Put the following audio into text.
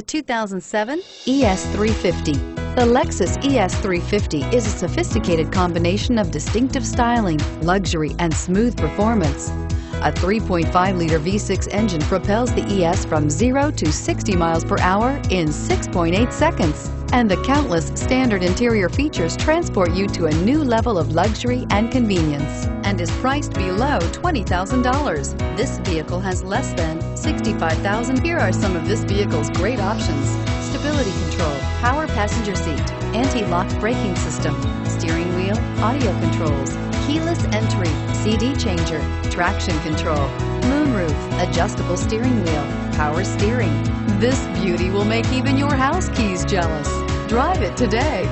The 2007 ES350. The Lexus ES350 is a sophisticated combination of distinctive styling, luxury, and smooth performance. A 3.5-liter V6 engine propels the ES from 0 to 60 miles per hour in 6.8 seconds. And the countless standard interior features transport you to a new level of luxury and convenience and is priced below $20,000. This vehicle has less than 65,000. Here are some of this vehicle's great options. Stability control, power passenger seat, anti-lock braking system, steering wheel, audio controls, keyless entry, CD changer, traction control, moonroof, adjustable steering wheel, power steering. This beauty will make even your house keys jealous. Drive it today.